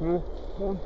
嗯嗯。